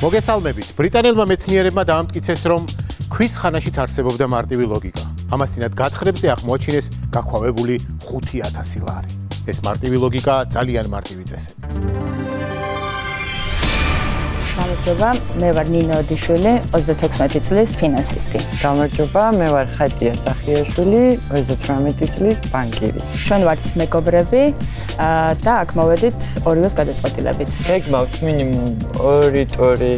მოგესალმებით. ბრიტანელმა მეცნიერებმა დაამტკიცეს, რომ ქვის ხანაშიც არსებობდა მარტივი ლოგიკა. ამას წინათ გათხრებზე აღმოაჩინეს გაქვავებული 5000 ლარი. ეს მარტივი ლოგიკა ძალიან მარტივი წესები. გამარჯობა, მე ვარ ნინო ოდიშვილი, 36 წლის ფინანსისტი. გამარჯობა, მე ვარ ხატია სახიაშვილი, 38 წლის ბანკირი. ჩვენ ვართ მეგობრები და აქ მოვედით ორივეს გადაწყვეტილებით. გეგმავთ მინიმუმ 2 ტორი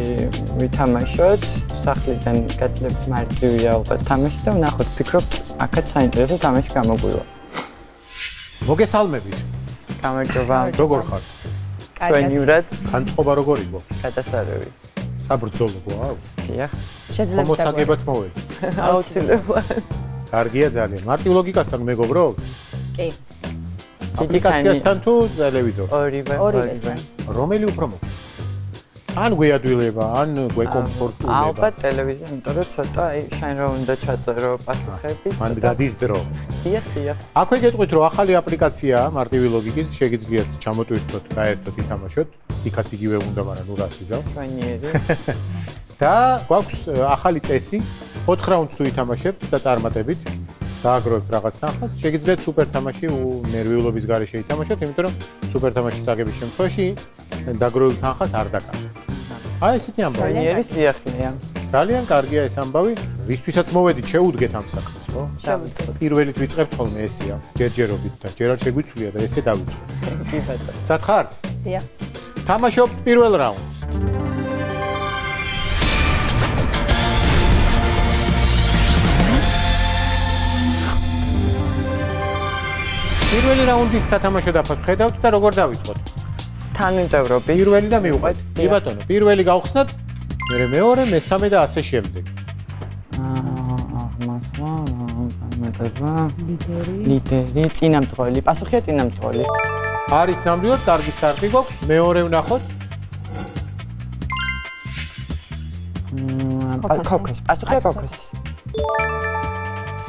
ვითამაშოთ, სახლიდან გაძლევთ მარტივია ალბათ თამაში და ვნახოთ, ფიქრობთ, აქაც საინტერესო თამაში გამოგვივა. მოგესალმებით. გამარჯობა. როგორ ხართ? ჩვენიურად განწყობა როგორ იყო? გადასარევი. საბრძოლო გვაქვს? დიახ. შეძლებს მოსაგებად მოვედი. აუცილებლად. კარგია ძალიან. მარტივ ლოგიკასთან მეგობრობ? კი. აპლიკაციასთან თუ ტელევიზორ? ორივე. ორივესთან. რომელი უფრო მოკლე? ან გვეადვილება, ან გვეკომფორტულება. ალბათ ტელევიზია, იმიტომ რომ ცოტა აი შენ რა უნდა ჩაწერო პასუხები. მან გადის დრო. დიახ, დიახ. აქვე გეტყვით რომ ახალი აპლიკაციაა მარტივი ლოგიკის, შეგიძლიათ ჩამოტვირთოთ, გაერთოთ, ითამაშოთ. იქაც იგივე უნდა, მაგრამ ნუ რას ვიზავ. ჩვენიერი. და გვაქვს ახალი წესი. 4 რაუნდს თუ ითამაშებთ და წარმატებით დააგროვებთ რაღაც თანხას, შეგიძლიათ სუპერ თამაში ნერვიულობის გარეშე ითამაშოთ, იმიტომ რომ სუპერ თამაშის წაგების შემთხვევაში დაგროვებულ თანხას არ დაკარგავთ. აი ესეთი ამბავი. ჩვენიერი სიახლეა. ძალიან კარგია ეს ამბავი. ვისთვისაც მოვედით, შეუდგეთ ამ საქმეს, ხო? შევუდგეთ. პირველით ვიწყებთ ხოლმე ესია, ჯერჯერობით და ჯერ არ შეგვიცვლია და ესე დავიწყო. კი ბატონო. სათხარ? დიახ. თამაშობთ პირველ რაუნდს. პირველი რაუნდის სათამაშო დაფას ხედავთ და როგორ დავიწყოთ? თანმიმდევრობით. პირველი და მივყვეთ. კი ბატონო, პირველი გავხსნათ, მერე მეორე, მესამე და ასე შემდეგ. ამეტება. ლიდერი. ლიდერი, წინამძღოლი, პასუხია წინამძღოლი. არის ნამდვილად კარგი სტარტი გვაქვს. მეორე ვნახოთ. მმ, კოკოს, პასუხია კოკოს.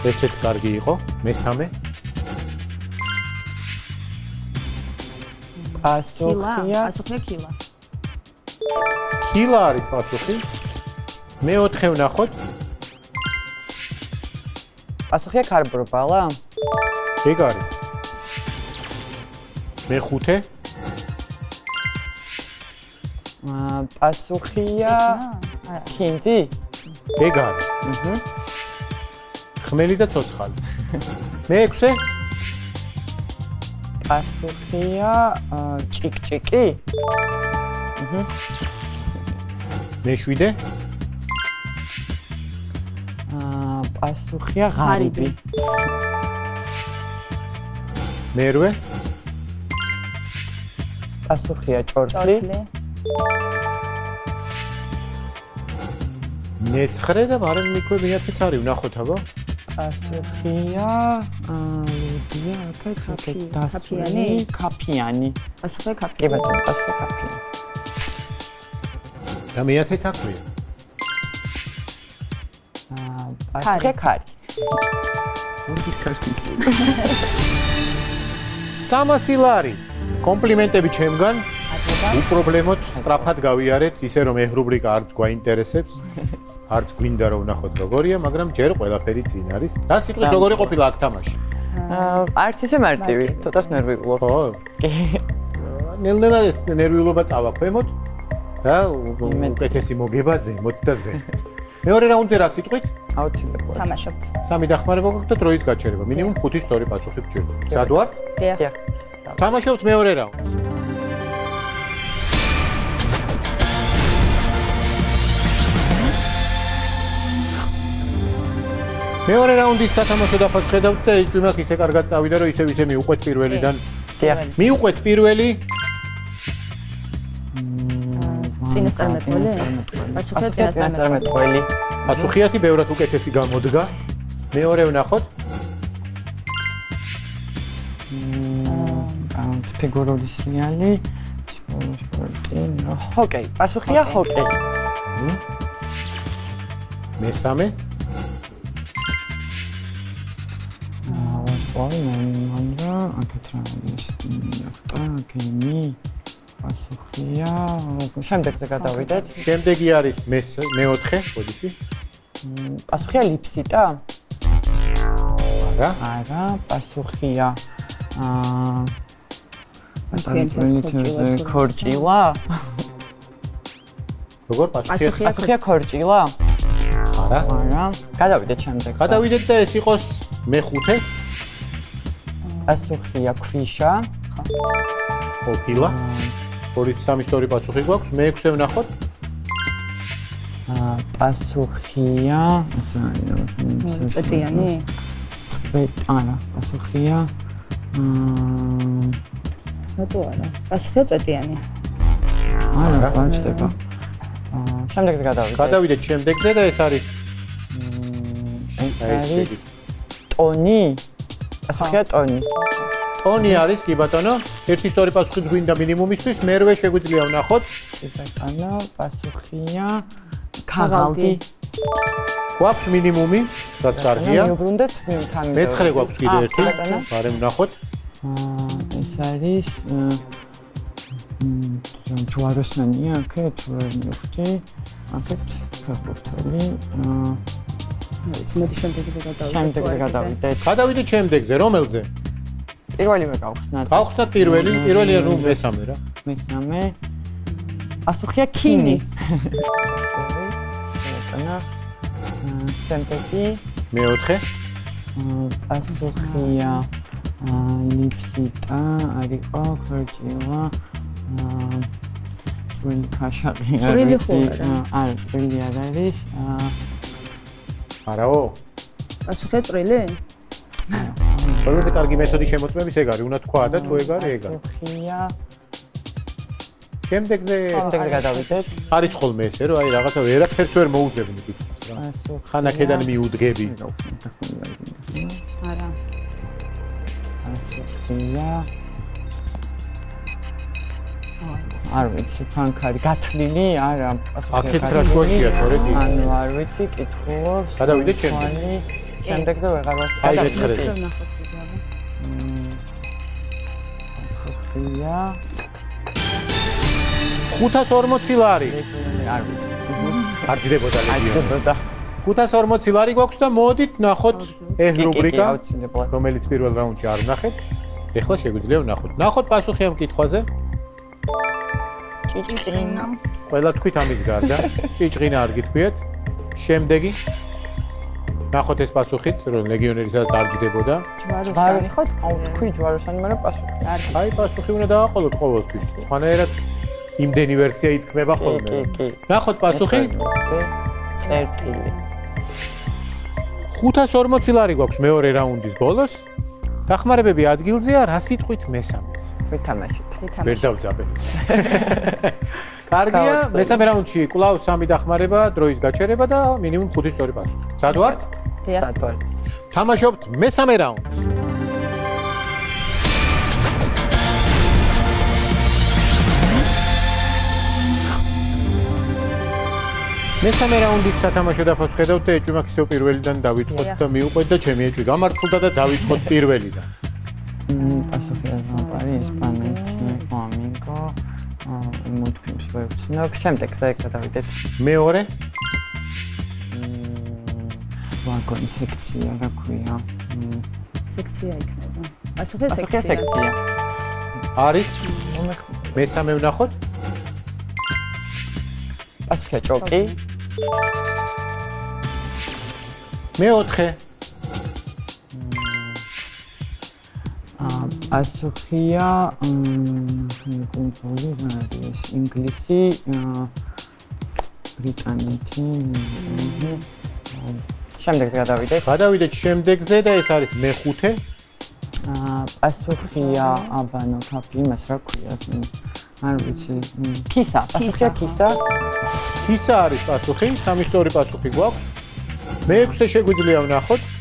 ესეც კარგი იყო. მესამე. პასუხია პასუხია კილა. კილა არის პასუხი. მეოთხე ვნახოთ. პასუხია კარბრობალა? ეგ არის. მეხუთე. აა, პასუხია კინძი? ეგ არის. აჰა. ხმელი და ცოცხალი. მეექვსე. პასუხია ჭიკჭიკი? მეშვიდე. აა, პასუხია ღარიბი. მერვე. პასუხია ჭორხლი. მეცხრე და მაგრამ მიქვე მეათეც არის ვნახოთ აბა. პასუხია აა, ლუდია, აქეთ აქეთ კაფიანი? დასული, კაფიანი. პასუხია კი ბატონო, პასუხია კაფიანი. და მეათეც აქვეა. აა, პასუხია კარი. სურგის კაშტის. 300 ლარი. კომპლიმენტები ჩემგან. უპრობლემოდ სწრაფად გავიარეთ, ისე რომ ეს რუბრიკა არც გვაინტერესებს. არც გვინდა რომ ვნახოთ როგორია, მაგრამ ჯერ ყველაფერი წინ არის. რა სიტყვით როგორი ყოფილა აქ თამაში? აა, არც ისე მარტივი, ცოტას ნერვიულობ. ხო? კი. ნელ-ნელა ეს ნერვიულობა წავა ქვემოთ და უკეთესი მოგება ზემოთ და ზემოთ. მეორე რაუნდზე რა სიტყვით? აუცილებლად. თამაშობთ. სამი დახმარება გვაქვს და დროის გაჩერება. მინიმუმ 5 სწორი პასუხი გჭირდება. სად ვარ? დიახ. დიახ. თამაშობთ მეორე რაუნდს. მეორე რაუნდის სათამაშო დაფას ხედავთ და ეს ჭვიმაქ ისე კარგად წავიდა რომ ისევ ისე მიუყვეთ პირველიდან. დიახ. მიუყვეთ პირველი წინასწარმეტყველი? პასუხია წინასწარმეტყველი. წინასწარმეტყველი. პასუხიათი ბევრად უკეთესი გამოდგა. მეორე ვნახოთ. აა, ფიგურული სრიალი. სპორტი, ჰოკეი. პასუხია ჰოკეი. მესამე. აა, ვარ მან მან რა, აქეთ რა არის? ახტა, გემი. პასუხია. შემდეგზე გადავიდეთ. შემდეგი არის მეს- მეოთხე, ბოდიში. მ, პასუხია ლიფსიტა? არა. არა, პასუხია. აა ქორჭილა. ქორჭილა? როგორ პასუხი? პასუხია პასუხია ქორჭილა? არა. არა. გადავიდეთ შემდეგზე. გადავიდეთ და ეს იყოს მეხუთე, პასუხია ქვიშა. ყოფილა. ორი სამი სწორი პასუხი გვაქვს. მეექვსე ვნახოთ. აა პასუხია, ასე არის. წეტიანი? წვეტ, არა, პასუხია. აა რატო არა? პასუხია წეტიანი. არა, განჩდება. აა შემდეგზე გადავიდეთ. გადავიდეთ შემდეგზე და ეს არის ეს არის შეგვიძლია. ტონი. პასუხია ტონი. ტონი არის კი ბატონო. ერთი სწორი პასუხი გვინდა მინიმუმისთვის, მერვე შეგვიძლია ვნახოთ. კი ბატონო, პასუხია ქაღალდი. გვაქვს მინიმუმი, რაც კარგია. მიუბრუნდეთ მიქანი. მეცხრე გვაქვს კიდე ერთი. ბარე ვნახოთ. აა ეს არის მ ჯვაროსანია აქეთ ვერ მივხვდი. აქეთ ქაფუთელი. აა ვიცი, მოდი შემდეგზე გადავიდეთ. შემდეგზე გადავიდეთ. გადავიდეთ შემდეგზე, რომელზე? პირველივე გავხსნათ. გავხსნათ პირველი, პირველი ანუ მესამე რა. მესამე. პასუხია ქინი. ბატონო. შემდეგი მეოთხე, აა, პასუხია აა, ლიფსიტა, არისო ქორჭილა. აა წვილი ქაშაყი არ წვრილი ხო არა? არა, წვილი არ არის. აა არაო? პასუხია წვრილი? ყველაზე კარგი მეთოდი შემოწმების ეგ არის, უნდა თქვა და თუ ეგ არის ეგ არის. პასუხია. შემდეგზე შემდეგზე გადავიდეთ. არის ხოლმე ესე, რომ აი რაღაცა ვერაფერს ვერ მოუძებნი კითხვას რა. ხანაკედან მიუდგები. არა. პასუხია. არ ვიცი, ფანქარი გათლილი? არა, აქეთ რა შუაშია თორე კი? ანუ არ ვიცი, კითხულობს. გადავიდეთ შემდეგ. თვალი, შემდეგზე ვეღარ ვარ. აი, მეცხრე. პასუხია. 540 ლარი. არ ვიცი. არ ჯდებოდა ლეგიონი. აიძებოდა. 540 ლარი გვაქვს და მოდით ნახოთ ეს რუბრიკა, რომელიც პირველ რაუნდში არ ვნახეთ. ეხლა შეგვიძლია ვნახოთ. ნახოთ პასუხი ამ კითხვაზე. ჭიჭიჭრინა. ყველა თქვით ამის გარდა. ჭიჭყინა არ გითქვიეთ. შემდეგი ნახოთ ეს პასუხიც, რომ ლეგიონერისაც არ ჯდებოდა. ჯვაროსანი ხო თქვი? ჯვაროსანი, მაგრამ პასუხი. აი პასუხი უნდა დავაყოლოთ ყოველთვის. სხვანაირად იმდენი ვერსია ითქმება კი, ხოლმე. კი, კი. ნახოთ პასუხი. წერტილი. 540 ლარი გვაქვს მეორე რაუნდის ბოლოს. დახმარებები ადგილზეა, რა სიტყვით მესამეს? ვითამაშეთ. ვერ დავძაბე. კარგია, მესამე რაუნდში კვლავ სამი დახმარება, დროის გაჩერება და მინიმუმ 5 სწორი პასუხი. სად ვართ? დიახ. დატვარ. თამაშობთ მესამე რაუნდს. მესამე რაუნდის სათამაშო დაფას ხედავთ და ეჭვმაქ ისევ პირველიდან დავიწყოთ და მიუყვეთ და ჩემი ეჭვი გამართულდა და დავიწყოთ პირველიდან. მ, პასუხია ზამპარი, ესპანეთი, ფლამინგო. აა, მოდფილმს ვერ ვცნობ. შემდეგზე გადავიდეთ. მეორე, მ, ვაგონი სექცია, რა ქვია? სექცია იქნება. პასუხია სექცია. სექცია. არის მესამე ვნახოთ. პასუხია ჭოკი. მეოთხე, პასუხია მ, კუნძული რა არის? ინგლისი, ბრიტანეთი. მ, შემდეგზე გადავიდეთ. გადავიდეთ შემდეგზე და ეს არის მეხუთე. აა, პასუხია აბანო ფაფი, იმას რა ქვია? არ ვიცი. მ, კისა, პასუხია კისა. ისა არის პასუხი, სამი სწორი პასუხი გვაქვს. მეექვსე შეგვიძლია ვნახოთ.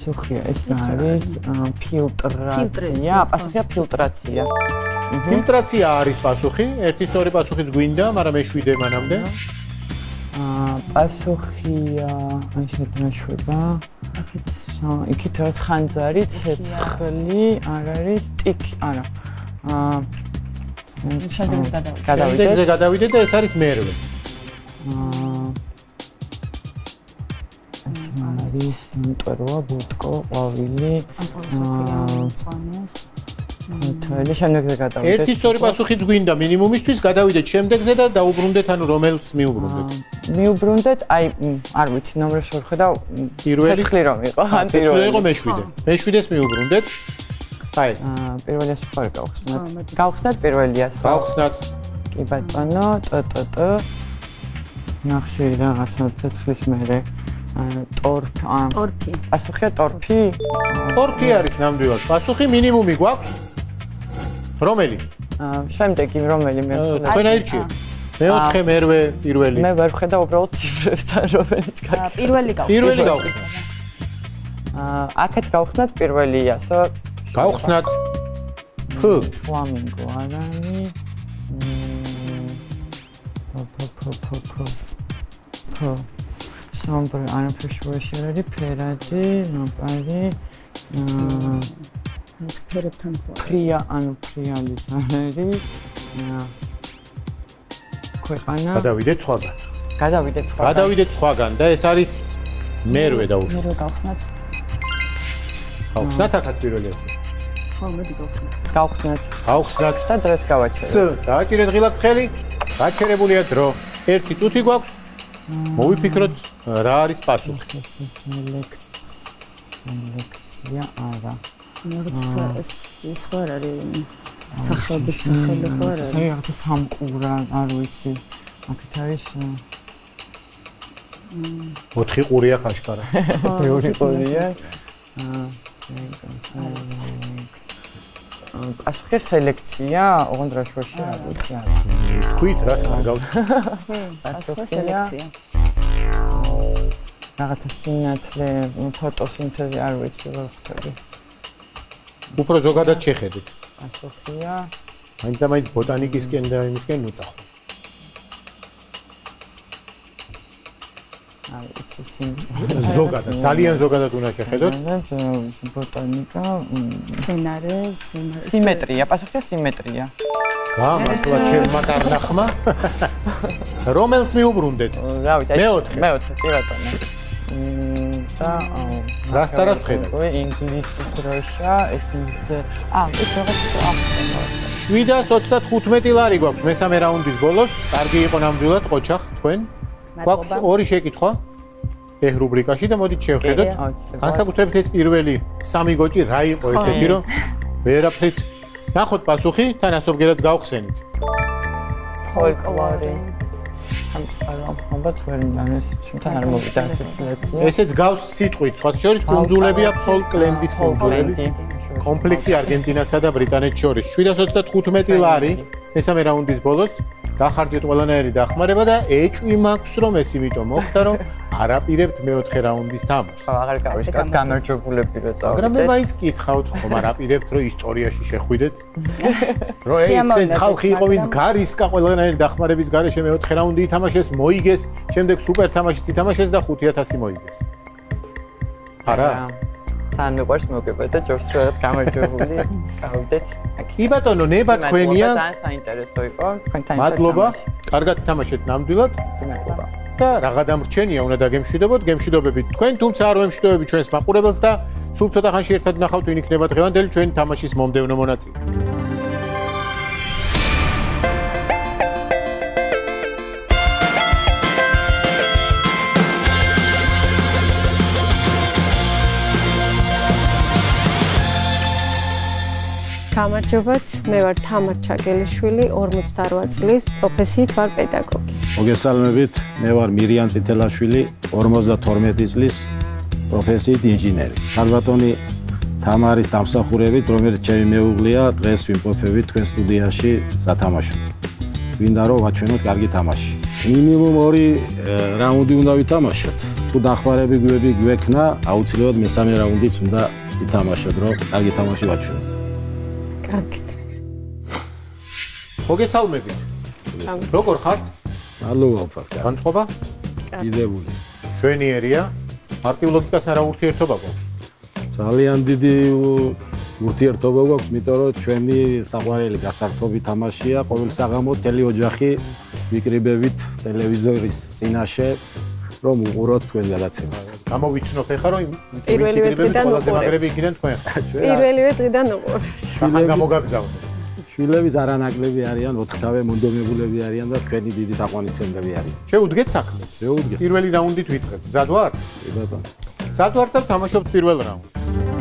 აა, პასუხია ეს არის აა, ფილტრაცია, პასუხია ფილტრაცია. ფილტრაცია არის პასუხი, ერთი სწორი პასუხიც გვინდა, მაგრამ მეშვიდე მანამდე. აა, პასუხია აი სა- იქით რა ხანძარი, ცეცხლი, არ არის ტიკი, არა. აა შემდეგ გადავიდეთ. შემდეგზე გადავიდეთ და ეს არის მერვე. არის ნტერვა, ბუტკო, ყვავილი, თელი შემდეგზე გადავიდეთ. ერთი სწორი პასუხიც გვინდა მინიმუმისთვის, გადავიდეთ შემდეგზე და დაუბრუნდეთ ანუ რომელს მიუბრუნდეთ. მიუბრუნდეთ, აი, არ ვიცი, ნომრებს ვერ ხედავ. პირველი? ცეცხლი რომ იყო, ან პირველი პირველი. იყო მეშვიდე. მეშვიდეს მიუბრუნდეთ. აი ეს. აა, პირველია სხვა გავხსნათ. გავხსნათ პირველია. გავხსნათ. კი ბატონო, ტ ტ ტ. ნახშირი რაღაცა ცეცხლის მერე. აა, ტორფ, აა, ორფი. პასუხია ტორფი? ტორფი არის ნამდვილად. პასუხი მინიმუმი გვაქვს. რომელი? აა, შემდეგი რომელი მე აა, ვხსნათ? თქვენ აირჩიეთ. მეოთხე, მერვე, პირველი. მე ვერ ხედავ უბრალოდ ციფრებთან რომელიც აა, გაქვს. პირველი გავხსნით. პირველი გავხსნით. აა, აქეთ გავხსნათ პირველია, სო გავხსნათ. ფ. ფლამინგო არანი. მმ, ფ ფ ფ ფ ფ. ფ. სამბր არაფერში ვერ არის ფერადი, ნაპარი. აა, ფერებთან ფრია, ანუ ფრიალი არის. აა, ქვეყანა. გადავიდეთ სხვაგან. გადავიდეთ სხვა. გადავიდეთ სხვაგან და ეს არის მერვე დაუშვათ. მე რო გავხსნათ. გავხსნათ ახაც პირველი ეს. ხო, მოდი გავხსნათ. გავხსნათ გავხსნათ. და დროც ს. გავაჩერეთ. დააჭირეთ ღილაკს ხელი. გაჩერებულია დრო. ერთი წუთი გვაქვს. მოვიფიქროთ რა არის პასუხი. სელექცია არა. რაღაც ეს ხო არ არის სახების სახელი ხო არ არის. რაღაცა სამყურა, არ ვიცი. აქეთ არის ოთხი ყურია ხაშკარა. ბევრი ყოლია. აა პასუხი სელექცია, ოღონდ რა შუაში არ ვიცი არა. თქვით რას კარგავთ? პასუხი სელექცია. რაღაცა სინათლე, ფოტოსინთეზი არ ვიცი რა ხდება. უფრო ზოგადად შეხედეთ. პასუხია მაინც და მაინც ბოტანიკისკენ და იმისკენ უწახო. არ ვიცი ზოგადად, ძალიან ზოგადად უნდა შეხედოთ. ბოტანიკა, სცენარე, სიმეტრია, პასუხია სიმეტრია. გამართლა ჩემმა კარნახმა. რომელს მიუბრუნდეთ? რა ვიცი, მეოთხეს. მეოთხე, კი ბატონო. და რას და რას ვხედავ? ინგლისის დროშა, ეს ის აა, ეს რაღაც ახსენო. 735 ლარი გვაქვს მესამე რაუნდის ბოლოს. კარგი იყო ნამდვილად ყოჩახ თქვენ. გვაქვს ორი შეკითხვა. ეხ რუბრიკაში და მოდით შევხედოთ. განსაკუთრებით ეს პირველი სამი გოჭი რა იყო ესეთი რომ ვერაფრით ნახოთ პასუხი თან ასობგერაც გავხსენით. ფოლკლორი. ამ ალბათ ვერ მანეს ჩემთან არ მოვიდა ასოციაცია. ესეც გავს სიტყვით, სხვა შორის კუნძულებია ფოლკლენდის კუნძულები. კონფლიქტი არგენტინასა და ბრიტანეთს შორის 735 ლარი მესამე რაუნდის ბოლოს დახარჯეთ ყველანაირი დახმარება და ეჭვი მაქვს რომ ეს იმიტომ მოხდა რომ არაპირებთ მეოთხე რაუნდის თამაშს. აღარ გავიშკათ გამარჯვებულები რო წავიდეთ. მაგრამ მე მაინც კითხავთ ხომ არაპირებთ რომ ისტორიაში შეხვიდეთ? რომ ეს ხალხი იყო ვინც გარისკა ყველანაირი დახმარების გარეშე მეოთხე რაუნდი ითამაშეს, მოიგეს, შემდეგ სუპერ თამაშიც ითამაშეს და 5000 მოიგეს. არა? თან მიყვარს მოგება და ჯობს რაღაც გამარჯვებული გავდეთ. კი ბატონო, ნება თქვენია. ძალიან საინტერესო იყო თქვენთან. მადლობა. კარგად თამაშეთ ნამდვილად მადლობა. და რაღა დამრჩენია უნდა დაგემშვიდობოთ, გემშვიდობებით თქვენ, თუმცა არ ვემშვიდობები ჩვენს მაყურებელს და სულ ცოტა ხანში ერთად ნახავთ ვინ იქნება დღევანდელი ჩვენი თამაშის მომდევნო მონაწილე. გამარჯობათ, მე ვარ თამარ ჩაგელიშვილი, 48 წლის, პროფესიით ვარ პედაგოგი. მოგესალმებით, მე ვარ მირიან წითელაშვილი, 52 წლის, პროფესიით ინჟინერი. სალბატონი თამარის დამსახურებით, რომელიც ჩემი მეუღლეა, დღეს ვიმყოფებით თქვენ სტუდიაში სათამაშოდ. გვინდა რომ ვაჩვენოთ კარგი თამაში. მინიმუმ 2 რაუნდი უნდა ვითამაშოთ. თუ დახმარები გვები გვექნა, აუცილებლად მესამე რაუნდიც უნდა ვითამაშოთ, რომ კარგი თამაში ვაჩვენოთ. კარგით. მოგესალმებით. როგორ ხართ? მადლობა უფალს. განწყობა? დიდებული. შვენიერია. მარტივ ლოგიკასთან რა ურთიერთობა გვაქვს? ძალიან დიდი ურთიერთობა გვაქვს, იმიტომ რომ ჩვენი საყვარელი გასართობი თამაშია, ყოველ საღამო თელი ოჯახი ვიკრიბებით ტელევიზორის წინაშე, რომ უყუროთ თქვენ გადაცემას. გამოვიცნოთ ახლა რომ პირველივე დღიდან ყველაზე მაგრები იქიდან თქვენ. პირველივე დღიდან უყურებ. ახლა გამოგაგზავნეს. შვილების არანაკლები არიან, ოთხთავე მონდომებულები არიან და თქვენი დიდი თაყვანისმცემლები არიან. შეუდგეთ საქმეს. შეუდგეთ. პირველი რაუნდით ვიწყებთ. მზად ვარ? კი ბატონო. მზად ვარ და ვთამაშობთ პირველ რაუნდს.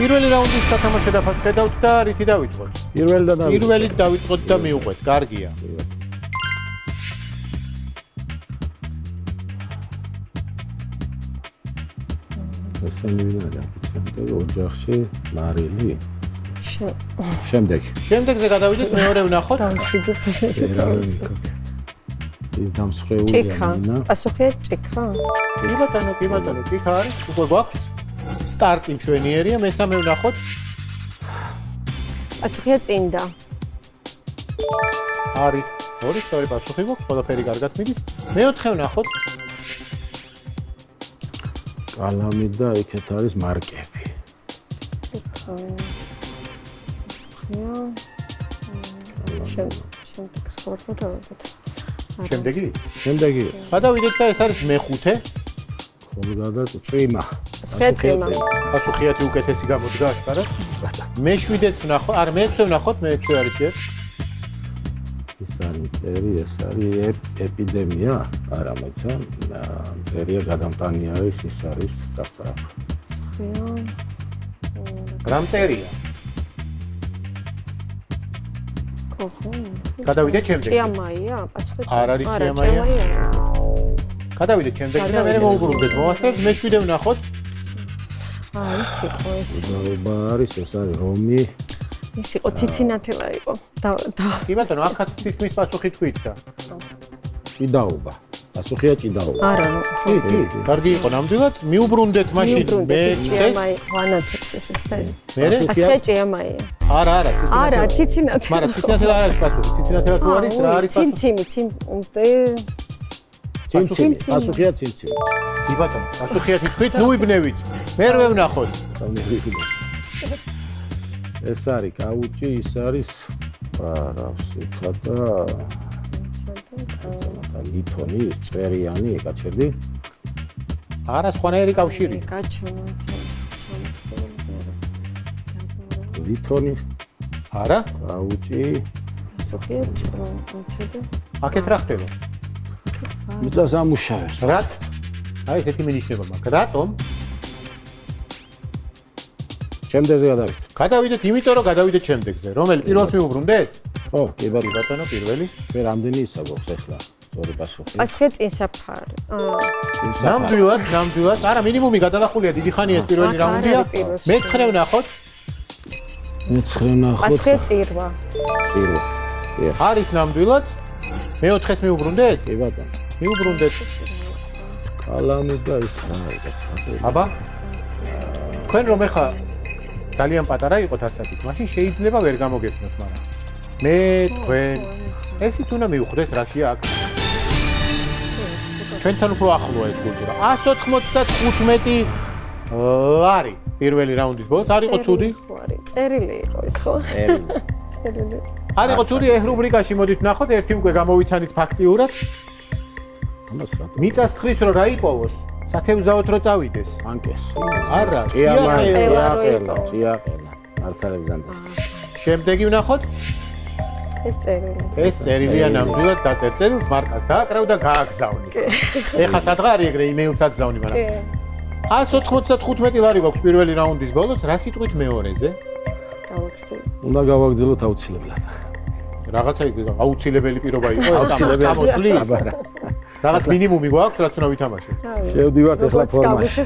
პირველი რაუნდის სათამაშო დაფას ხედავთ და რითი დავიწყოთ? პირველი და დავიწყოთ. პირველით დავიწყოთ და მივყვეთ. კარგია. ესენი ვინაა? შემდეგ ოჯახში მარილი. შემდეგ შემდეგზე გადავიდეთ მეორე ვნახოთ. ის დამსხვრეულია ჭიქა. მინა. პასუხია ჭიქა. კი ბატონო, კი ბატონო, კი არის. უკვე გვაქვს. სტარტი მშვენიერია, მესამე ვნახოთ. პასუხია წინდა. არის. ორი სწორი პასუხი გვაქვს, ყველაფერი კარგად მიდის. მეოთხე ვნახოთ. კალამი და იქეთ არის მარკები. შენ შემდეგ სპორტო დავებოთ. შემდეგი. შემდეგი გადავიდეთ და ეს არის მეხუთე. ხოლმე წვიმა. პასუხია პასუხიათი უკეთესი გამოდგა აშკარად. მეშვიდეთ ვნახოთ, არ მეექვსე ვნახოთ, მეექვსე არის შეერთ. ეს არის წერი, ეს არის ეპ- ეპიდემია, არა მეცა, წერია გადამტანი არის, ის არის სასწრაფო. რამ წერია? კოხო. გადავიდეთ შემდეგი. ჭიამაია, პასუხია. არ არის ჭიამაია. გადავიდეთ შემდეგი და მე მოვუბრუნდეთ. მოვასწრებთ მეშვიდე ვნახოთ. აა ის იყო ეს. დაობა არის, ეს არის რომი, ის იყო ციცინათელა იყო. და და კი ბატონო, აქაც თითქმის პასუხი თქვით და. ჭიდაობა. პასუხია ჭიდაობა. არა, კი, კი, კარგი იყო ნამდვილად. მიუბრუნდეთ მაშინ მე ჭიამაი ვანაცებს ეს ეს და მე პასუხია ჭიამაია. არა, არა, ციცინათელა. არა, ციცინათელა. მაგრამ ციცინათელა არ არის პასუხი. ციცინათელა თუ არის, რა არის პასუხი? ციმციმი, ციმ ციმციმი. პასუხია ციმციმი. კი ბატონო, პასუხიათი თქვით, ნუ იბნევით. მერვე ვნახოთ. ეს არის კაუჭი, ის არის პარაფსიკა და ლითონი, წვერიანი, ეკაჩერდი. არა, სხვანაირი კავშირი. გაჩვენა. ლითონი, არა? კაუჭი, პასუხია წინა. აქეთ რა ხდება? მიწას ამუშავებს. რატ? აი ესეთი მინიშნება მაქვს. რატომ? შემდეგზე გადავიდეთ. გადავიდეთ, იმიტომ რომ გადავიდეთ შემდეგზე. რომელი პირველს მიუბრუნდეთ? ო, კი ბატონო, ბატონო, პირველი. მე რამდენი ისა გვაქვს ახლა? სწორი პასუხი. პასუხია წინსაფარი. აა ნამდვილად, ნამდვილად. არა, მინიმუმი გადალახულია დიდი ხანი ეს პირველი რაუნდია. მეცხრე ვნახოთ. მეცხრე ნახოთ. პასუხია წირვა. წირვა. არის ნამდვილად. მეოთხეს მიუბრუნდეთ? კი ბატონო. მიუბრუნდეთ. კალამი და ის რა ეკაჩერდი. აბა. თქვენ რომ ეხა ძალიან პატარა იყოთ ასაკით, მაშინ შეიძლება ვერ გამოგეცნოთ, მაგრამ მე თქვენ წესით უნდა მივხვდეთ რა შეა აქ. ჩვენთან უფრო ახლოა ეს კულტურა. 195 ლარი პირველი რაუნდის ბოლოს არ იყო ცუდი? ხო არის. წერილი იყო ეს ხო? წერილი. არ იყო ცუდი ეს რუბრიკაში მოდით ნახოთ, ერთი უკვე გამოვიცანით ფაქტიურად. ამას რა მიწას თხრის რომ რა იპოვოს? სათევზაოდ რო წავიდეს. ანკეს. არა, ჭიაყელა. ჭიაყელა, ჭიაყელა. მართ ალექსანდრე. შემდეგი ვნახოთ. ეს წერილი. ეს წერილია ნამდვილად დაწერ წერილს მარკას დააკრავ და გააგზავნი. ეხა სადღარი ეგრე იმეილს აგზავნი, მაგრამ 195 ლარი გვაქვს პირველი რაუნდის ბოლოს, რა სიტყვით მეორეზე? გავაგრძელე. უნდა გავაგზავნოთ აუცილებლად. რაღაცა აუცილებელი პირობა იყო ეს აუცილებელი. წამოსვლის. აბარა. რაღაც მინიმუმი გვაქვს, რაც უნდა ვითამაშოთ. შევდივართ ახლა ფორმაში.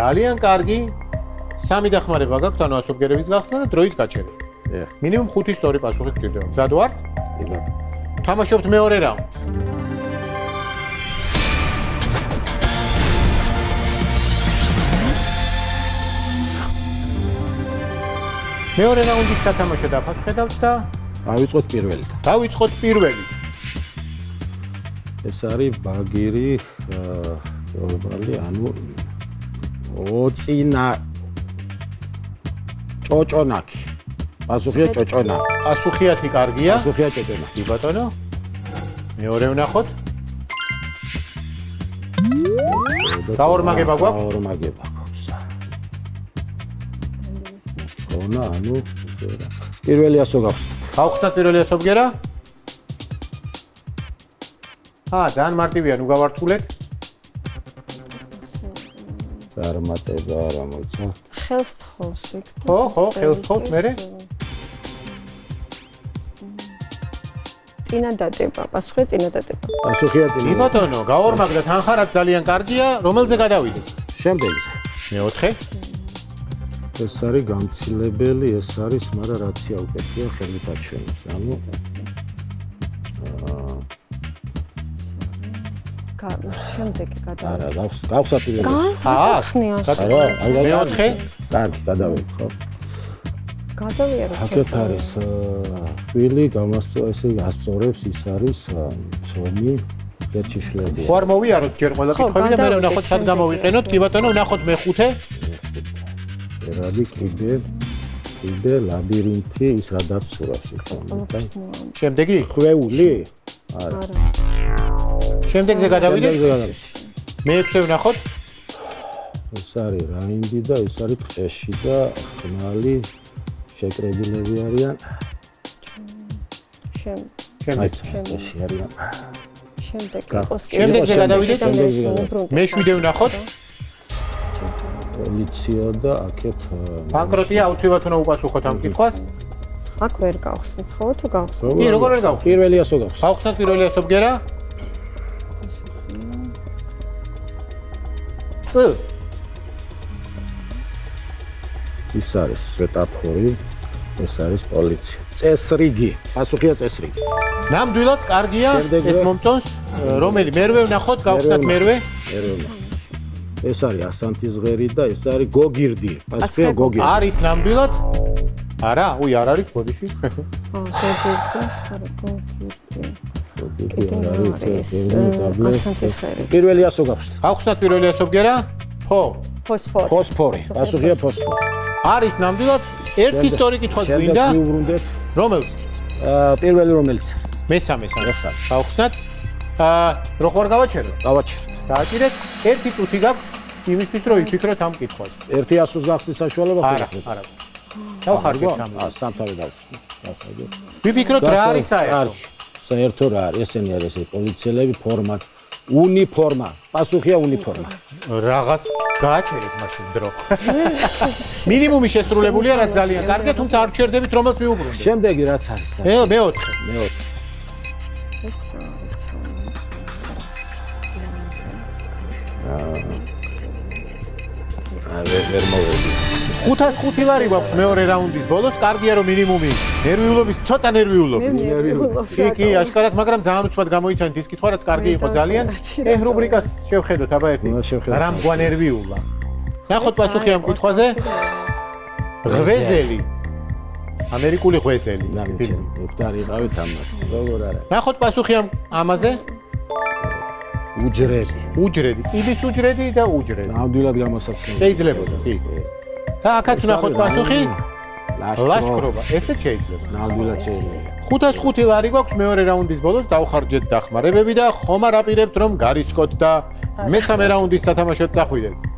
ძალიან კარგი. სამი დახმარება გაქვთ, ანუ ასობგერების გახსნა და დროის გაჩერება. ე, მინიმუმ 5 სწორი პასუხი გჭირდება. მზად ვართ? ბატონო. თამაშობთ მეორე რაუნდს. მეორე რაუნდის სათამაშო დაფას ხედავთ და დავიწყოთ პირველი. დავიწყოთ პირველი. ეს არის ბაგირი აა ანუ ოცინა ჭოჭონაკი. პასუხია ჭოჭონა პასუხიათი კარგია? პასუხია ჭოჭონა კი ბატონო მეორე ვნახოთ. გაორმაგება გვაქვს? გაორმაგება გვაქვს. ონა ანუ პირველი ასო გაქვს გავხსნათ პირველი ასობგერა აა ძალიან მარტივია ნუ გავართულეთ წარმატება რა მოიცა ხელს თხოვს იქ ხო ხო ხელს თხოვს მე წინა დადება პასუხი წინა დადება პასუხია წინა კი ბატონო გავორმაგდა თანხარად ძალიან კარგია რომელზე გადავიდეთ? შემდეგზე მეოთხე ეს არის გამცილებელი ეს არის მაგრამ რაცია უკეთია ხელით აჩვენებს ანუ შემდეგი გადავა არა გავს გავსა პირველი აა ხნიოს არა აი მეოთხე? კარგი გადავიდეთ ხო. გადავიარე აქეთ არის ვილი გამასწო ესე ასწორებს ის არის ცომი ერთიშლები ხო არ მოვიაროთ ჯერ ყველა კითხვები და მე გადავიდეთ ვნახოთ სად გამოვიყენოთ. კი ბატონო ვნახოთ მეხუთე ერადი კიდე კიდე ლაბირინთი ის სადაც სურავს იქ შემდეგი? ხვეული? არა. შემდეგზე გადავიდეთ მეექვსე ვნახოთ. ეს არის რაინდი და ეს არის ტყეში და ხმალი შეკრებილები არიან. აი შემდეგ ტყეში არიან. შემდეგ იყოს შემდეგზე გადავიდეთ? შემდეგზე გადავიდეთ. მეშვიდე ვნახოთ პოლიცია და აქეთ ბანკროტია აუცილებლად უნდა უპასუხოთ ამ კითხვას. აქ ვერ გავხსნით ხო თუ გავხსნით? კი, როგორ ვერ გავხსნით? პირველი ასო გაქვს გავხსნათ პირველი ასობგერა? წ. ის არის სვეტაფორი ეს არის პოლიცია. წესრიგი. პასუხია წესრიგი. ნამდვილად კარგია ეს მომწონს რომელი მერვე ვნახოთ გავხსნათ მერვე მერვე. ეროვნული ეს არის ასანთის ღერი და ეს არის გოგირდი. ასე გოგირდი. არის ნამდვილად? არა, უი არ არის ბოდიში. ო, გოგირდი, არა გოგირდი. პირველი ასო გაქვთ. აქვსნა პირველი ასო გერა? ფო. ფოსფორი. ფოსფორი. პასუხია ფოსფორი. არის ნამდვილად ერთი სწორი კითხვა გვინდა. რომელს? აა პირველი რომელიც? მესამე სამ. აუხსნათ. აა რო ხوار გავაჩეროთ? გავაჩეროთ. დააჭირეთ. ერთი წუთი გაქვთ იმისთვის რომ იფიქროთ ამ ასოს გახსნის საშუალება არა არა. დავხარჯეთ სამ აა სამთავი დავხსნით ვიფიქროთ რა არის საერთო? საერთო რა არის? ესენი არის ეს პოლიციელები ფორმა უნიფორმა. პასუხია უნიფორმა. რაღაც გააჩერეთ მაშინ დრო. მინიმუმი შესრულებულია რაც ძალიან კარგია თუმცა არ ჩერდებით რომელს მიუბრუნდეთ. შემდეგი რაც არის და მე მეოთხე. მეოთხე. ეს რა არის აა ვერ მოვედი. 505 ლარი გვაქვს მეორე რაუნდის ბოლოს კარგია რომ მინიმუმი. ნერვიულობის ცოტა ნერვიულობი. კი კი აშკარად მაგრამ ძალიან უცბად გამოიცანით ის კითხვა რაც კარგი იყო ძალიან. ეხ რუბრიკას შევხედოთ აბა ერთი. უნდა შევხედოთ. რამ გვანერვიულა. ნახოთ პასუხი ამ კითხვაზე ღვეზელი. ამერიკული ღვეზელი ნამიჩი ეკვტარი ყავით ამას როგორ არა ნახოთ პასუხი ამ ამაზე უჯრედი. უჯრედი. იბის უჯრედი და უჯრედი. ნამდვილად გამოსაცდელი შეიძლება კი. და აქაც ვნახოთ პასუხი? ლაშქრობა. ლაშქრობა. ესე შეიძლება. ნამდვილად შეიძლება. 505 ლარი გვაქვს მეორე რაუნდის ბოლოს დავხარჯეთ დახმარებები და ხომ არ აპირებთ რომ გარისკოთ და მესამე რაუნდის სათამაშოდ წახვიდეთ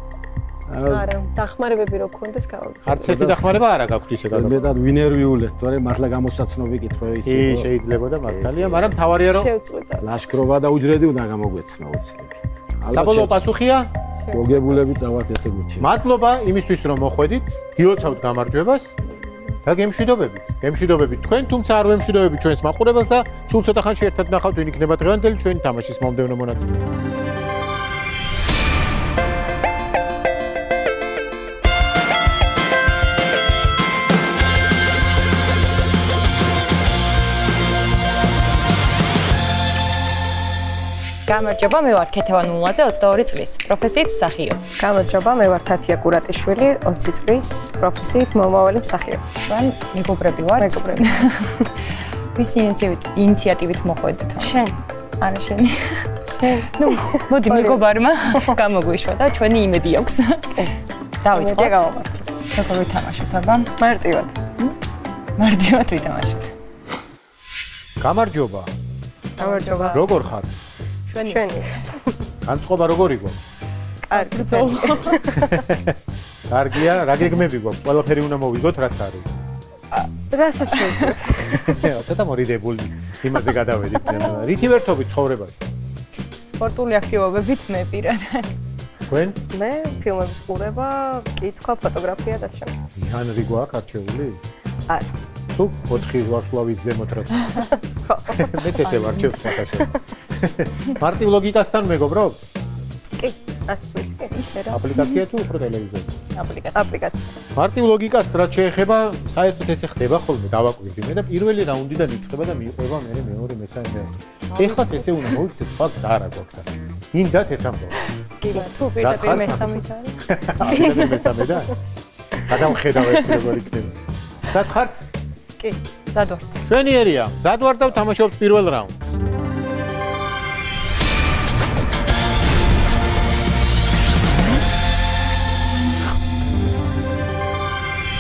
არა დახმარებები რო გქონდეს გავაკეთე არც ერთი დახმარება არ აქვს ისე გადაგ მეტად ვინერვიულეთ თორე მართლა გამოსაცნობი კითხვები კი ისე შეიძლება და მართალია მაგრამ თავარია რომ შევწყვიტა ლაშქრობა და უჯრედი უნდა გამოგვეცნო უცნებით საბოლოო პასუხია? გოგებულები წავართ ესე გუჩი მადლობა იმისთვის რომ მოხვედით გილოცავთ გამარჯვებას და გემშვიდობებით. გემშვიდობებით თქვენ თუმცა არ ვემშვიდობებით ჩვენს მაყურებელს და სულ ცოტა ხანში ერთად ნახავთ ვინ იქნება დღევანდელი ჩვენი თამაშის მომდევნო მონაწილე გამარჯობა, მე ვარ ქეთევან მულაძე, 22 წლის. პროფესიით მსახიობ. გამარჯობა, მე ვარ თათია კურატიშვილი, 20 წლის, პროფესიით მომავალი მსახიობ. ჩვენ მეგობრები ვართ. მეგობრები. ვის ინიციატივით ინიციატივით მოხვედით? შენ არა შენი. ნუ მოდი მეგობარმა გამოგვიშვა და ჩვენი იმედი აქვს. დავიწყოთ. როგორ ვითამაშოთ აბა? მარტივად. მარტივად ვითამაშოთ. გამარჯობა. გამარჯობა. როგორ ხარ? ჩვენი ჩვენი. განწყობა როგორი გვაქვს? კარგი. კარგია, რა გეგმები გვაქვს? ყველაფერი უნდა მოვიგოთ, რაც არის. რასაც შეძლებს. ცოტა მორიდებული იმაზე გადავედით. რითი ვერთობით ცხოვრებაში? სპორტული აქტივობებით მე პირადად. თქვენ? მე ფილმების ყურება, კითხვა, ფოტოგრაფია და შემ. იანრი გვაქვს არჩეული? არის. თუ 4 ვარსკვლავის ზემოთ რა. ხო. მეც ესე ვარჩევ სხვათაშორის. მარტივ ლოგიკასთან მეგობრობ? კი, ასე კი. ისე რა აპლიკაცია თუ უფრო ტელევიზორი? აპლიკაცია. აპლიკაცია. მარტივ ლოგიკას რაც შეეხება, საერთოდ ესე ხდება ხოლმე, დავაკვირდი მე და პირველი რაუნდიდან იწყება და მიყვება მე მეორე, მესამე, მეორე. ეხლაც ესე უნდა მოვიქცეთ, გზა არა გვაქვს და. მინდათ ეს ამბობ. კი, თუ ზად ხარ? პირდაპირ მესამით არის. აბა მესამე და გადავხედავ ეს როგორ იქნება. სად ხართ? კი, ზადვართ. ჩვენიერია. ზად ვარ და ვთამაშობთ პირველ რაუნდს.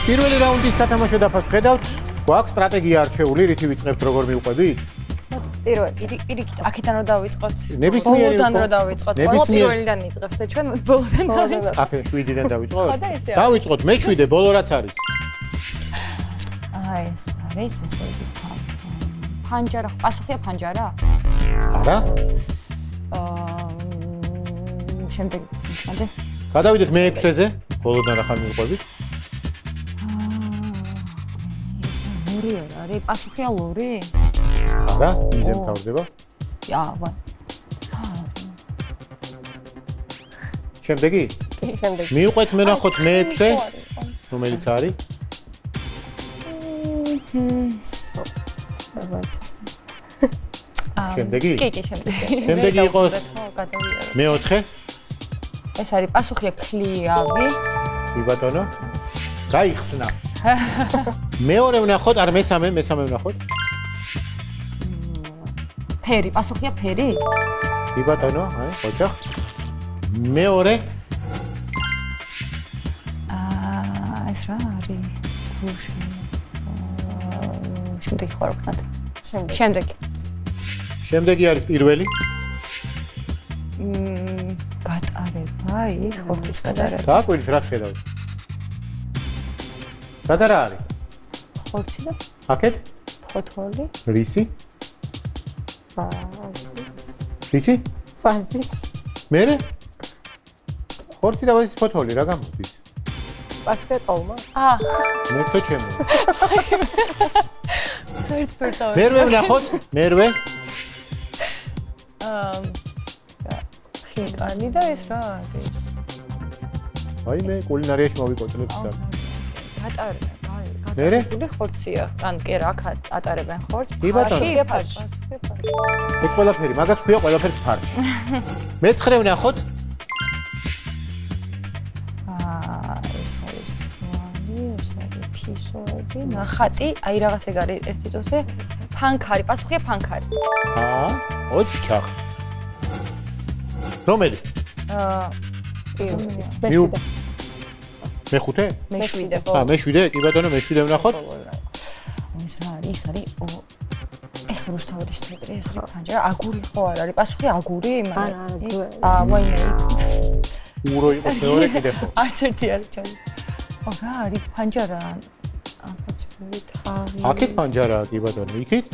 პირველი რაუნდის სათამაშო დაფას ხედავთ. გვაქვს სტრატეგია არჩეული, რითი ვიწყებთ როგორ მივყვებით? პირველ პირი- პირიქით აქედან რო დავიწყოთ. ბოლოდან რო დავიწყოთ. ყველა პირველიდან იწყებს და ჩვენ ბოლოდან დავიწყოთ. აფე 7-დან დავიწყოთ? ხო და არის. დავიწყოთ მე-7 ბოლო რაც არის. აი ეს არის ესე იგი ფა- ფანჯარა, პასუხია ფანჯარა? არა? აა შემდეგ მანდე გადავიდეთ მე-6-ზე. ბოლოდან რა ხარ მივყვებით? ლური არ არის? პასუხია ლური? არა, მიზე მთავრდება. აა, ვა. შემდეგი? შემდეგ. მივყვეთ მე ნახოთ მე-6-ზე, რომელიც არის? აა, შემდეგი? კი, კი, შემდეგი. შემდეგი იყოს მე-4-ე. ეს არის პასუხია ქლიავი. კი ბატონო. გაიხსნა. მეორე ვნახოთ, არ მესამე, მესამე ვნახოთ. ფერი, პასუხია ფერი? კი ბატონო, აი, ოჯახ. მეორე, აა, ეს რა არის? გუში. აა, შემდეგი ხო არ ვქნათ? შემდეგ. შემდეგი. შემდეგი არის პირველი. მ გატარება, იქ ხორცის გატარება. დააკვირდით რა ხედავთ? სადა რა არის? ხორცი და აკეთ? ფოთოლი. რისი? ფაზის. რისი? ფაზის. მერე? ხორცი და ვაის ფოთოლი რა გამოდის? პასუხია ტოლმა. აა, მერტო ჩემო. ერთ პერტავ. მერვე ვნახოთ, მერვე. აა, ხინკალი და ეს რა არის? აი მე კულინარიაში მოვიკოწლებ და გატარება. მერე? გული ხორცია. ან კი რა, ატარებენ ხორცს. ფარში, ფარში. ეს ყველაფერი, მაგას ქვია ყველაფერს ფარში. მეცხრე ვნახოთ, აა, ეს არის თვალი, ეს არის ფისოები, ნახატი, აი რაღაც ეგ არის ერთი წუთზე. ფანქარი, პასუხია ფანქარი. აა, ოჯახ. რომელი? აა, მიუ მეხუთე? მეშვიდე ა, მეშვიდე? კი ბატონო, მეშვიდე ვნახოთ. ეს რა არის? ეს არის ო ეს რუსთავის თეატრი, ეს არის ფანჯარა, აგური ხო არ არის? პასუხი აგური? არა, არა, აა, ვაიმე. ურო იყოს მეორე კიდე ხო? არც ერთი არის ჩალი. ო, რა არის ფანჯარა? აფაცები თაღი. აქეთ პანჯარაა კი ბატონო, იქით?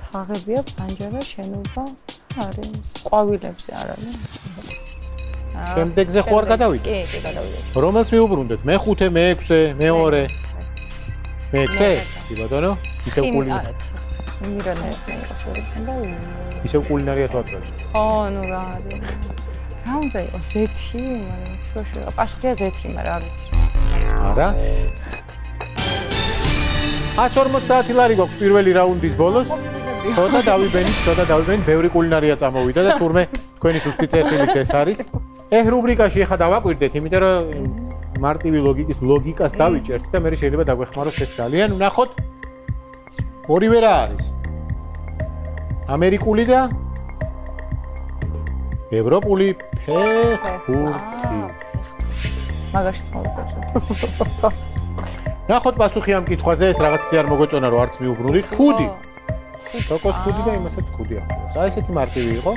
თაღებია, ფანჯარა, შენობა არის. ყვავილებზე არ არის. შემდეგზე ხო არ გადავიდეთ? კი, კი, გადავიდეთ. რომელს მიუბრუნდეთ? მეხუთე, მეექვსე, მეორე, მეექვსე? კი ბატონო, ისევ ხიმ- კული არა, მირონა ეს ვერი და ისევ კულინარიას ვაწყობთ. ხო, ნუ რა არის. რა უნდა იყოს ზეთი, მაგრამ რა პასუხია ზეთი, მაგრამ არ ვიცი. არა? 150 ლარი გვაქვს პირველი რაუნდის ბოლოს. ცოტა დავიბენით, ცოტა დავიბენით, ბევრი კულინარია წამოვიდა და თურმე თქვენი სუსტი წერტილიც ეს არის. ეხ რუბრიკაში ახლა დავაკვირდეთ, იმიტომ რომ მარტივი ლოგიკის ლოგიკას დავიჭერთ და მე შეიძლება დაგვეხმაროს ეს ძალიან. ვნახოთ. ორივე რა არის? ამერიკული და ევროპული ფეხბურთი. მაგაშიც მოვიყვეთ. ნახოთ პასუხი ამ კითხვაზე, ეს რაღაც ისე არ მოგეწონა რომ არც მიუბრუნდით. ხუდი. სოკოს ხუდი და იმასაც ხუდი ახლავს. აი ესეთი მარტივი იყო.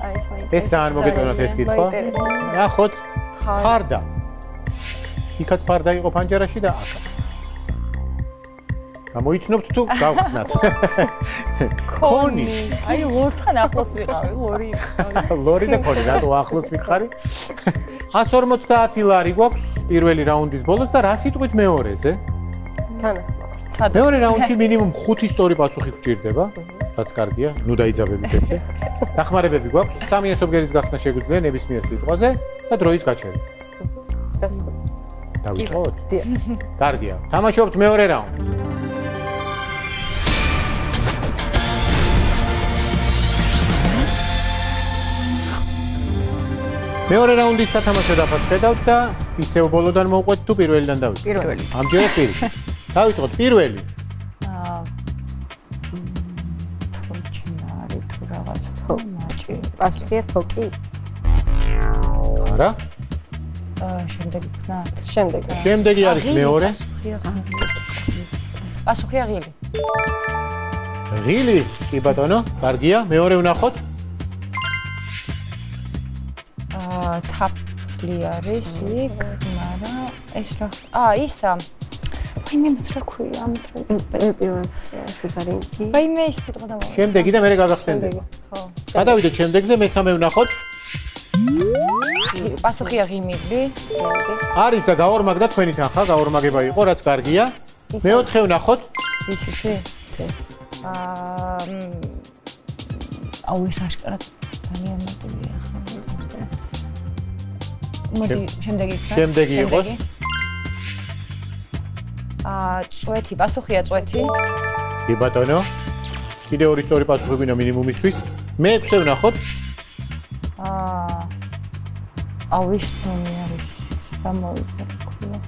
აი ეს ეს ძალიან მოგეწონათ ეს კითხვა. ნახოთ. ფარდა. იქაც ფარდა იყო პანჯერაში და აქაც. გამოიცნობთ თუ გავხსნათ? კონი. აი ორთან ახლოს ვიყავი, ორი. ლორი და კონი, რატო ახლოს მითხარი? 150 ლარი გვაქვს პირველი რაუნდის ბოლოს და რა სიტყვით მეორეზე? თანახმად. მეორე რაუნდში მინიმუმ 5 სწორი პასუხი გჭირდება. რაც კარგია, ნუ დაიძაბებით ესე. დახმარებები გვაქვს, სამი ასობგერის გახსნა შეგვიძლია ნებისმიერ სიტყვაზე და დროის გაჩერება. გასაგებია. დავიწყოთ? კარგია. თამაშობთ მეორე რაუნდს. მეორე რაუნდის სათამაშო დაფას ხედავთ და ისევ ბოლოდან მოვყვეთ თუ პირველიდან დავიწყოთ? პირველი. ამჯერად პირველი. დავიწყოთ პირველი. აა მაჭი. პასუხია თოკი. არა? აა შემდეგ ვქნათ. შემდეგ. შემდეგი არის მეორე. პასუხია ღილი. ღილი, კი ბატონო, კარგია. მეორე ვნახოთ. აა თაფლი არის იქ, მაგრამ ეს რა აა ისა აი მე მეც რა ქვია ამ დღეს პირველად შუგარინგი. აი მე ის სიტყვა დავა შემდეგი და მე გაგახსენდება. ხო გადავიდეთ შემდეგზე, მესამე ვნახოთ. პასუხია ღიმილი არის და გაორმაგდა თქვენი თანხა, გაორმაგება იყო, რაც კარგია. მეოთხე ვნახოთ. ისეთი აა მ, აუ ეს აშკარად ძალიან მარტივია ხო მოდი შემდეგი იქნება. შემდეგი იყოს. აა წვეთი პასუხია წვეთი კი ბატონო. კიდე ორი სწორი პასუხი გვინდა მინიმუმისთვის. მეექვსე ვნახოთ. აა აუ ის თომი არის სამოვიდა ქვია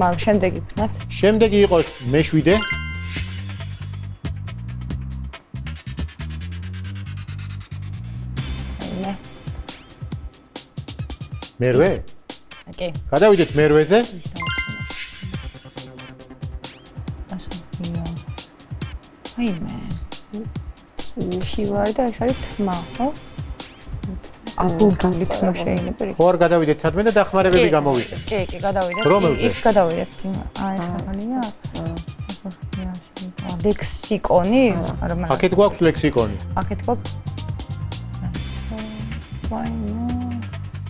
მაგ შემდეგი ვქნათ შემდეგი იყოს მეშვიდე. მე მერვე. კი გადავიდეთ მერვეზე. პასუხია აი მე ჩივარ და ეს არის თმა ხო აბურგილი თმა შეიძლება ხო არ გადავიდეთ სადმე და დახმარებები გამოვიდა. კი კი გადავიდეთ რომელზე? იქ გადავიდეთ აი ხალია ლექსიკონი არა მაგრამ აქეთ გვაქვს ლექსიკონი. აქეთ გვაქვს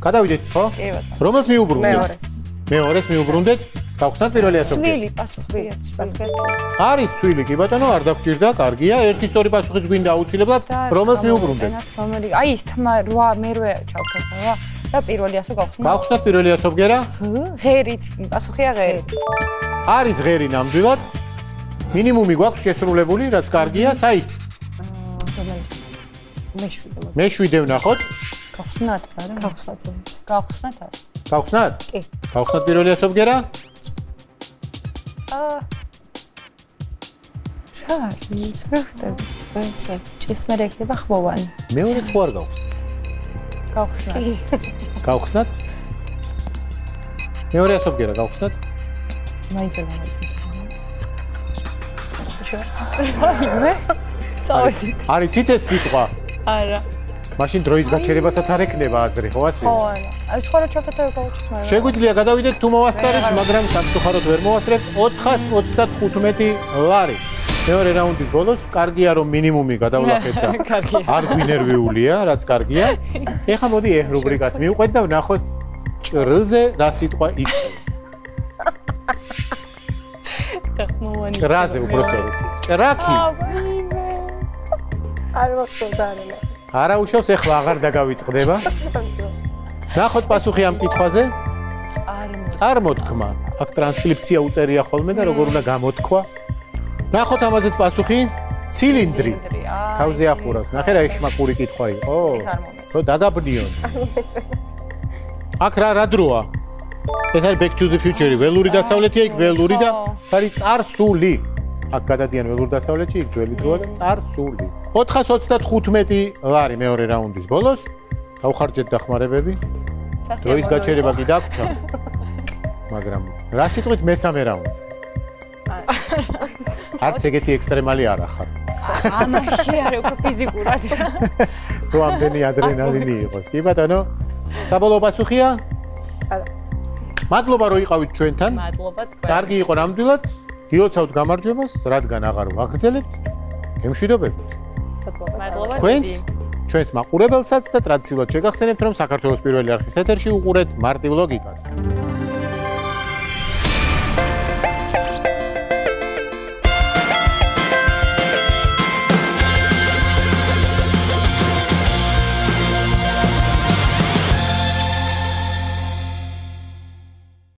გადავიდეთ ხო? კი ბატონო რომელს მიუბრუნდეთ? მეორეს. მეორეს მიუბრუნდეთ. გავხსნათ პირველი ასოთი. ცვილი პასუხია პასუხია. არის ცვილი კი ბატონო, არ დაგჭირდა, კარგია. ერთი სწორი პასუხიც გვინდა აუცილებლად. რომელს მიუბრუნდეთ? რომელი აი ის თმა 8 მერვე ჩავხოთ რა და პირველი ასო გავხსნა გავხსნათ პირველი ასობგერა. ღერით პასუხია ღერი არის ღერი ნამდვილად. მინიმუმი გვაქვს შესრულებული, რაც კარგია. საით? რომელი მეშვიდე მოდი მეშვიდე ვნახოთ. გავხსნათ არა გავხსნათ ეს. გავხსნათ არა გავხსნათ? კი. გავხსნათ პირველი ასობგერა? აა რა არის რა ხდება ეცე. ჭის მე რეკდება ხმოვანი მეორე ხო არ გავხსნათ? გავხსნათ გავხსნათ? მეორე ასობგერა გავხსნათ? მაინც ვერ მომიცით აი მე წავედით არიცით ეს სიტყვა? არა მაშინ დროის გაჩერებასაც არ ეკნება აზრი, ხო ასე? ხო არა აი სხვა რა ჩავთათავე გავუჩით მაგრამ შეგვიძლია გადავიდეთ თუ მოვასწარეთ, მაგრამ სამწუხაროდ ვერ მოვასწრებთ 435 ლარი. მეორე რაუნდის ბოლოს კარგია რომ მინიმუმი გადავლახეთ და არ გვინერვიულია, რაც კარგია. ეხლა მოდი ეხ რუბრიკას მივყვეთ და ვნახოთ ჭრზე რა სიტყვა იწყება. ხმოვანი ჭრაზე უბრალოდ. ჭრაკი არ მახსოვდა არა. არა უშავს ეხლა აღარ დაგავიწყდება. ნახოთ პასუხი ამ კითხვაზე. წარმოთქმა. აქ ტრანსკრიფცია უწერია ხოლმე და როგორ უნდა გამოთქვა. ნახოთ ამაზეც პასუხი. ცილინდრი. თავზე ახურავს. ნახე რა ეშმაკური კითხვა იყო. ხო, დაგაბნიონ. აქ რა რა დროა? ეს არის back to the future-ი, ველური დასავლეთია, იქ ველური და არის წარსული. აქ გადადიან ველურ-დასავლეთში, იქ ძველი დროა და წარსული. 425 ლარი მეორე რაუნდის ბოლოს. გავხარჯეთ დახმარებები. დროის გაჩერება კი დაგვრჩა. მაგრამ რა სიტყვით მესამე რაუნდს? არც ეგეთი ექსტრემალი არ ახარ. ამაში არის უფრო ფიზიკურად. თუ ამდენი ადრენალინი იყოს. კი ბატონო. საბოლოო პასუხია? არა. მადლობა რომ იყავით ჩვენთან. მადლობა თქვენ. კარგი იყო ნამდვილად. გილოცავთ გამარჯვებას, რადგან აღარ ვაგრძელებთ. გემშვიდობებით. მადლობა. თქვენც ჩვენს მაყურებელსაც და ტრადიციულად შეგახსენებთ რომ საქართველოს პირველი არხის ეთერში უყურეთ მარტივ ლოგიკას.